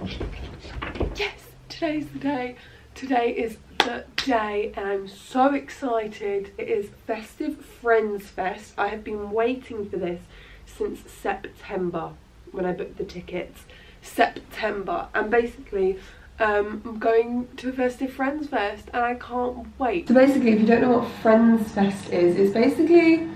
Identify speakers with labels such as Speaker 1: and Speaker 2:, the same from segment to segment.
Speaker 1: Yes, today's the day. Today is the day and I'm so excited. It is Festive Friends Fest. I have been waiting for this since September when I booked the tickets. September and basically um, I'm going to a Festive Friends Fest and I can't wait. So basically if you don't know what Friends Fest is, it's basically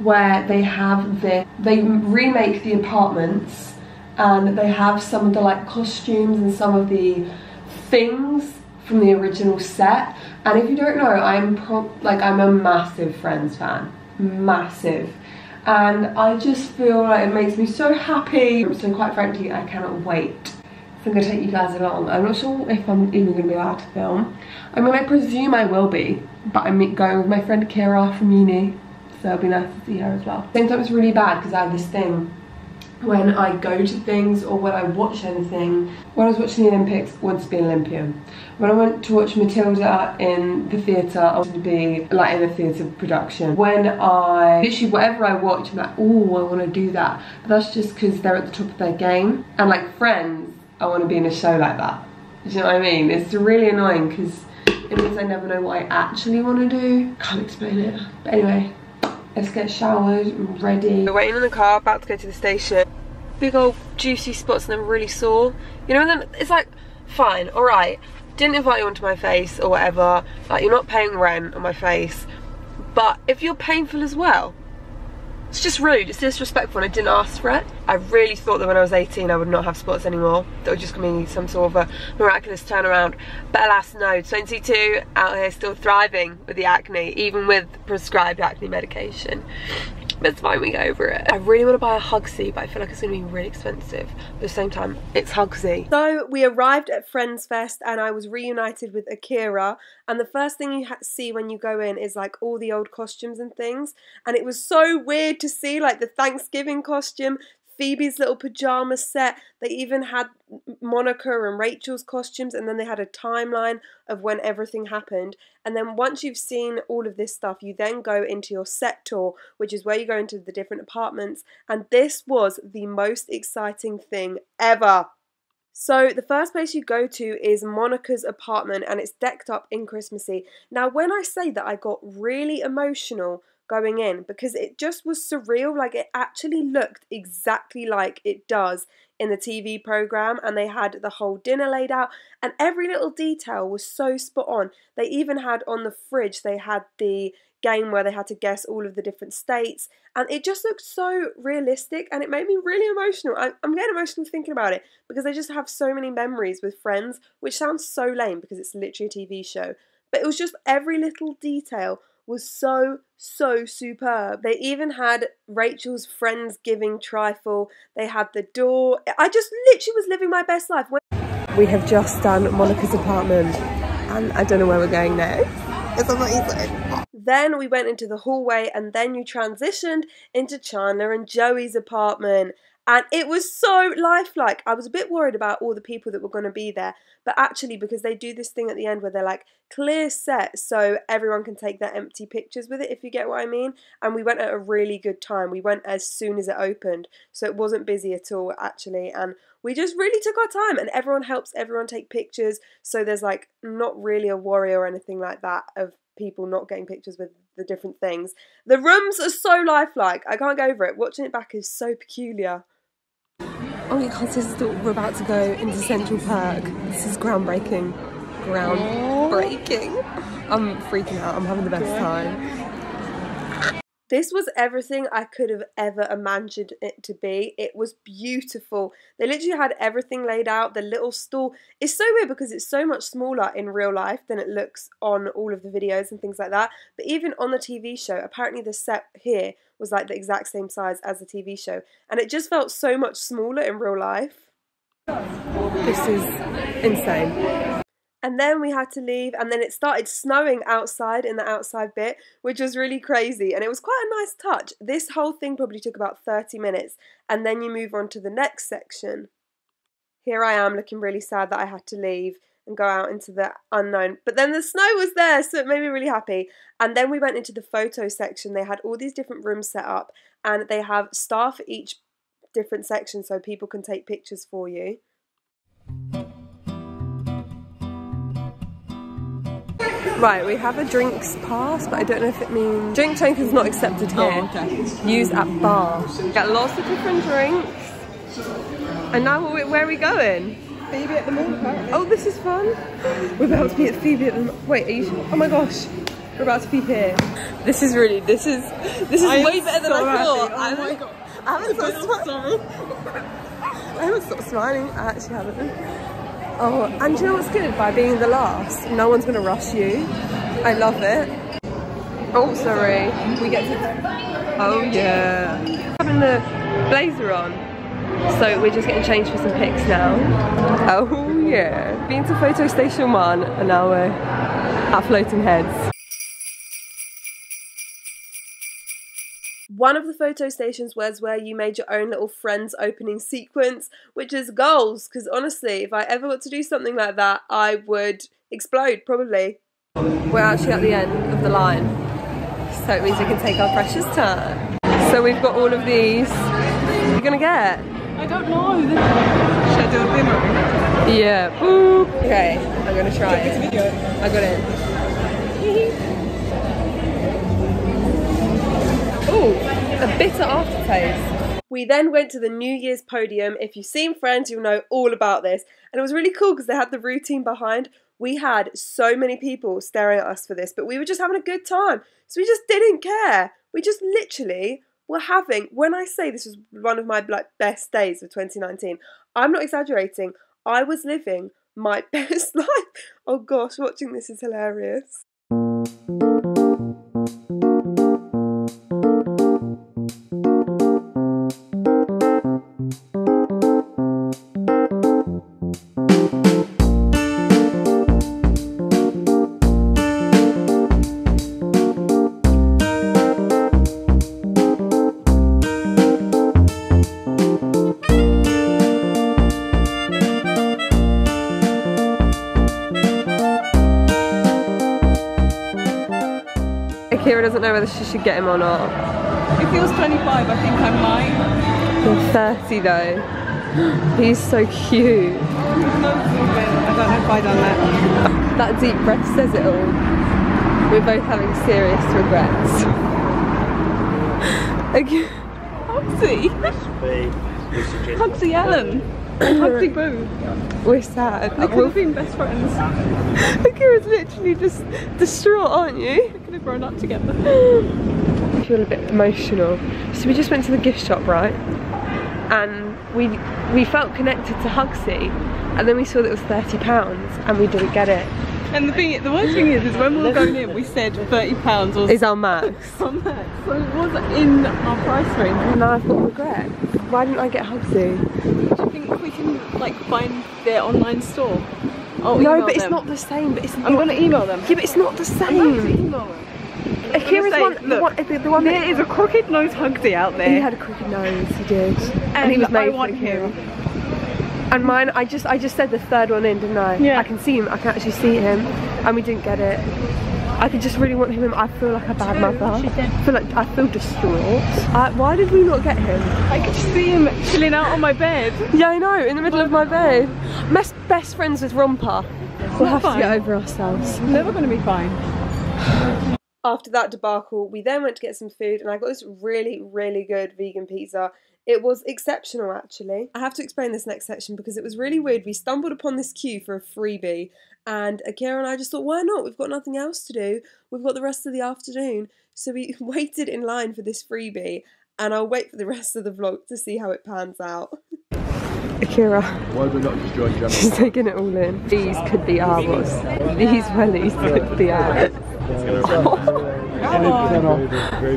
Speaker 1: where they have the, they remake the apartments and they have some of the like costumes and some of the things from the original set. And if you don't know I'm like I'm a massive Friends fan. Massive. And I just feel like it makes me so happy. So quite frankly I cannot wait so I'm gonna take you guys along. I'm not sure if I'm even gonna be allowed to film. I mean I presume I will be but I'm going with my friend Kira from uni. So it'll be nice to see her as well. Same time it's really bad because I have this thing when I go to things or when I watch anything. When I was watching the Olympics, I wanted to be an Olympian. When I went to watch Matilda in the theatre, I wanted to be like in a theatre production. When I, literally whatever I watch, I'm like, oh, I want to do that. But that's just because they're at the top of their game. And like Friends, I want to be in a show like that. Do you know what I mean? It's really annoying because it means I never know what I actually want to do. Can't explain it. But anyway, Let's get showered, ready. We're waiting in the car, about to go to the station. Big old juicy spots and then really sore. You know, and then it's like, fine, alright. Didn't invite you onto my face or whatever. Like, you're not paying rent on my face. But if you're painful as well, it's just rude, it's disrespectful and I didn't ask for it. I really thought that when I was 18 I would not have spots anymore. That would just give me some sort of a miraculous turnaround. But alas no, 22 out here still thriving with the acne, even with prescribed acne medication. But it's fine, we go over it. I really want to buy a Hugsy, but I feel like it's going to be really expensive. At the same time, it's Hugsy. So we arrived at Friends Fest and I was reunited with Akira. And the first thing you see when you go in is like all the old costumes and things. And it was so weird to see like the Thanksgiving costume, Phoebe's little pajama set. They even had Monica and Rachel's costumes, and then they had a timeline of when everything happened. And then once you've seen all of this stuff, you then go into your set tour, which is where you go into the different apartments. And this was the most exciting thing ever. So the first place you go to is Monica's apartment and it's decked up in Christmassy. Now when I say that I got really emotional going in because it just was surreal. Like it actually looked exactly like it does in the TV program, and they had the whole dinner laid out, and every little detail was so spot on. They even had on the fridge, they had the game where they had to guess all of the different states, and it just looked so realistic, and it made me really emotional. I, am getting emotional thinking about it because I just have so many memories with friends, which sounds so lame because it's literally a TV show. But it was just every little detail was so, so superb. They even had Rachel's Friendsgiving trifle. They had the door. I just literally was living my best life. We have just done Monica's apartment and I don't know where we're going next. Then we went into the hallway and then you transitioned into Chandler and Joey's apartment and it was so lifelike. I was a bit worried about all the people that were going to be there, but actually, because they do this thing at the end where they're like clear set so everyone can take their empty pictures with it, if you get what I mean. And we went at a really good time. We went as soon as it opened, so it wasn't busy at all, actually. And we just really took our time, and everyone helps everyone take pictures. So there's like not really a worry or anything like that of people not getting pictures with the different things. The rooms are so lifelike. I can't go over it. Watching it back is so peculiar. Oh, see this We're about to go into Central Park. This is groundbreaking. Groundbreaking. I'm freaking out. I'm having the best time. This was everything I could have ever imagined it to be. It was beautiful. They literally had everything laid out. The little stall is so weird because it's so much smaller in real life than it looks on all of the videos and things like that. But even on the TV show, apparently the set here was like the exact same size as the TV show. And it just felt so much smaller in real life. This is insane and then we had to leave and then it started snowing outside in the outside bit which was really crazy and it was quite a nice touch this whole thing probably took about 30 minutes and then you move on to the next section here i am looking really sad that i had to leave and go out into the unknown. But then the snow was there, so it made me really happy. And then we went into the photo section. They had all these different rooms set up, and they have staff for each different section so people can take pictures for you. Right, we have a drinks pass, but I don't know if it means... Drink token's not accepted oh, here.
Speaker 2: Oh, okay.
Speaker 1: Use at bar. Get lots of different drinks. And now where are we going?
Speaker 2: Phoebe at the mall, apparently.
Speaker 1: Oh, this is fun. We're about to be at Phoebe at the... Wait, are you... Oh my gosh. We're about to be here. This is really... This is... This is
Speaker 2: I
Speaker 1: way better than
Speaker 2: so
Speaker 1: I thought.
Speaker 2: Oh
Speaker 1: I
Speaker 2: my
Speaker 1: haven't-
Speaker 2: God.
Speaker 1: I haven't stopped smiling.
Speaker 2: sorry.
Speaker 1: I haven't stopped smiling. I actually haven't. Oh, and do you know what's good? By being the last, no one's going to rush you. I love it. Oh, sorry. We get to... Oh, yeah. Having the blazer on. So we're just getting changed for some pics now. Oh, yeah. Been to photo station one, and now we're at Floating Heads. One of the photo stations was where you made your own little friends opening sequence, which is goals. Because honestly, if I ever got to do something like that, I would explode probably. We're actually at the end of the line, so it means we can take our precious time. So we've got all of these. What are you gonna get?
Speaker 2: I don't know. Should I do a bimmer?
Speaker 1: Yeah. Boop. Okay, I'm gonna try it.
Speaker 2: Video.
Speaker 1: I got in. Ooh, a bitter aftertaste. We then went to the New Year's podium. If you've seen Friends, you'll know all about this. And it was really cool because they had the routine behind. We had so many people staring at us for this, but we were just having a good time. So we just didn't care. We just literally were having, when I say this was one of my like, best days of 2019, I'm not exaggerating. I was living my best life. Oh gosh, watching this is hilarious. Akira doesn't know whether she should get him or not.
Speaker 2: If he was 25, I think I might.
Speaker 1: You're 30 though. He's so cute.
Speaker 2: I don't know if I done that.
Speaker 1: That deep breath says it all. We're both having serious regrets. Okay.
Speaker 2: Hugsy. Hugsy Hugsy Boo.
Speaker 1: We're sad.
Speaker 2: They could have been best friends.
Speaker 1: Akira's literally just distraught, aren't you?
Speaker 2: They could have grown up together.
Speaker 1: I feel a bit emotional. So we just went to the gift shop, right? And we we felt connected to Hugsy, and then we saw that it was thirty pounds, and we didn't get it.
Speaker 2: And the thing, the worst thing is, is when we were going in, we said 30 pounds or
Speaker 1: Is our max.
Speaker 2: on that. So it was in our price range.
Speaker 1: And now I've got regret. Why didn't I get Hugsy?
Speaker 2: Do you think we can like find their online store? Oh,
Speaker 1: No, but it's not the same. But it's
Speaker 2: I'm gonna email them.
Speaker 1: Yeah, but it's not the
Speaker 2: I'm going to mm.
Speaker 1: same.
Speaker 2: email them.
Speaker 1: Akira's
Speaker 2: say,
Speaker 1: one,
Speaker 2: look,
Speaker 1: the, the one
Speaker 2: There
Speaker 1: that,
Speaker 2: is a crooked nose Hugsy out there.
Speaker 1: he had a crooked nose. He did, and,
Speaker 2: and
Speaker 1: he was made
Speaker 2: I want him.
Speaker 1: And mine, I just, I just said the third one in, didn't I?
Speaker 2: Yeah.
Speaker 1: I can see him. I can actually see him, and we didn't get it. I could just really want him. I feel like a bad mother. I feel like I feel distraught. I, why did we not get him?
Speaker 2: I could just see him chilling out on my bed.
Speaker 1: Yeah, I know, in the middle of my bed. Best, best friends with Romper. We'll have to get over ourselves.
Speaker 2: Never gonna be fine.
Speaker 1: After that debacle, we then went to get some food, and I got this really, really good vegan pizza. It was exceptional, actually. I have to explain this next section because it was really weird. We stumbled upon this queue for a freebie, and Akira and I just thought, why not? We've got nothing else to do. We've got the rest of the afternoon. So we waited in line for this freebie, and I'll wait for the rest of the vlog to see how it pans out. Akira.
Speaker 3: Why would we not just join Gemma?
Speaker 1: She's taking it all in. These could be ours. These wellies could be ours.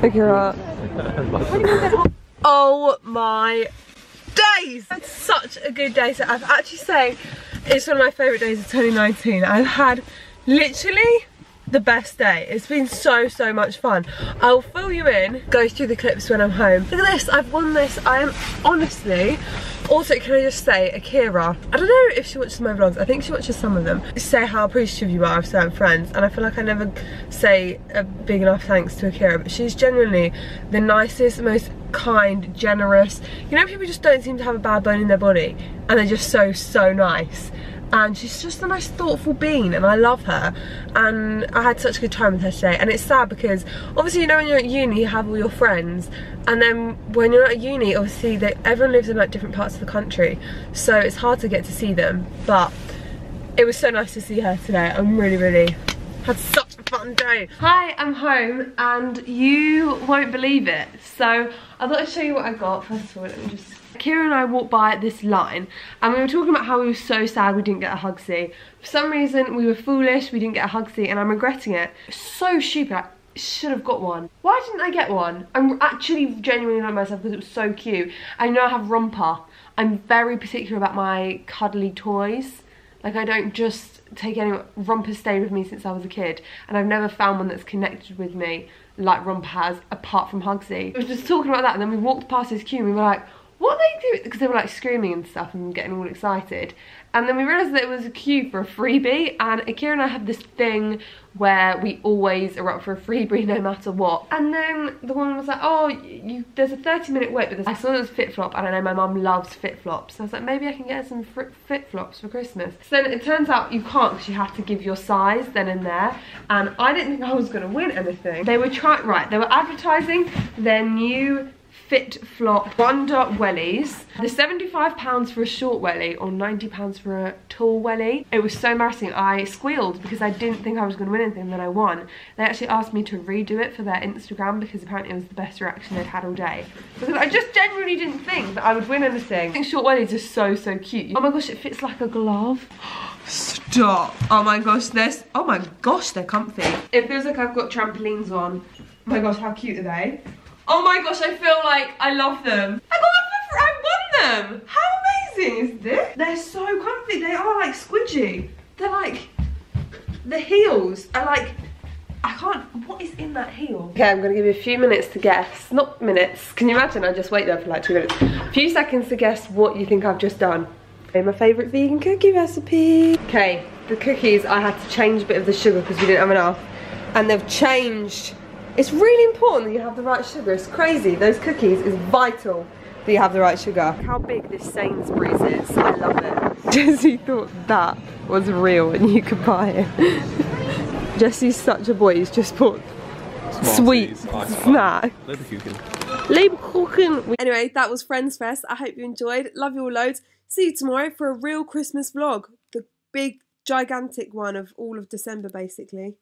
Speaker 1: Akira. Oh my days! It's such a good day. So I've actually saying it's one of my favourite days of 2019. I've had literally the best day. It's been so, so much fun. I'll fill you in, go through the clips when I'm home. Look at this, I've won this. I am honestly, also can I just say, Akira, I don't know if she watches my vlogs, I think she watches some of them, say how appreciative you are of certain friends and I feel like I never say a big enough thanks to Akira, but she's genuinely the nicest, most kind, generous, you know people just don't seem to have a bad bone in their body and they're just so, so nice. And she's just a nice thoughtful being and I love her. And I had such a good time with her today. And it's sad because obviously you know when you're at uni you have all your friends. And then when you're at uni obviously they, everyone lives in like different parts of the country. So it's hard to get to see them. But it was so nice to see her today. I'm really really had such fun day. Hi, I'm home and you won't believe it. So I thought I'd show you what I got. First of all, let me just... Kira and I walked by this line and we were talking about how we were so sad we didn't get a Hugsy. For some reason, we were foolish, we didn't get a Hugsy and I'm regretting it. So stupid. I should have got one. Why didn't I get one? I'm actually genuinely not myself because it was so cute. I know I have romper. I'm very particular about my cuddly toys. Like I don't just take any, Romper stayed with me since I was a kid and I've never found one that's connected with me like Romper has apart from Hugsy. I was just talking about that and then we walked past this queue and we were like, what are they doing? Because they were like screaming and stuff and getting all excited. And then we realised that it was a queue for a freebie and Akira and I have this thing where we always are up for a freebie no matter what. And then the woman was like, oh, you, there's a 30 minute wait, but I saw there was FitFlop and I know my mum loves FitFlops. So I was like, maybe I can get some FitFlops for Christmas. So then it turns out you can't because you have to give your size then and there. And I didn't think I was going to win anything. They were trying, right, they were advertising their new Fit Flop Wonder Wellies. The £75 for a short welly or £90 for a tall welly. It was so embarrassing. I squealed because I didn't think I was going to win anything and then I won. They actually asked me to redo it for their Instagram because apparently it was the best reaction they'd had all day. Because I just genuinely didn't think that I would win anything. I think short wellies are so, so cute. Oh my gosh, it fits like a glove. Stop. Oh my gosh, this. Oh my gosh, they're comfy. It feels like I've got trampolines on. Oh my gosh, how cute are they? Oh my gosh, I feel like I love them. I got them for, I won them. How amazing is this? They're so comfy. They are like squidgy. They're like, the heels are like, I can't, what is in that heel? Okay, I'm gonna give you a few minutes to guess. Not minutes, can you imagine? I just wait there for like two minutes. A few seconds to guess what you think I've just done. Okay, my favorite vegan cookie recipe. Okay, the cookies, I had to change a bit of the sugar because we didn't have enough. And they've changed it's really important that you have the right sugar. It's crazy. Those cookies is vital that you have the right sugar. How big this Sainsbury's is. I love it. Jesse thought that was real and you could buy it. Jesse's such a boy. He's just bought sweet snack. Lebkuchen. Anyway, that was Friends Fest. I hope you enjoyed. Love you all loads. See you tomorrow for a real Christmas vlog. The big, gigantic one of all of December, basically.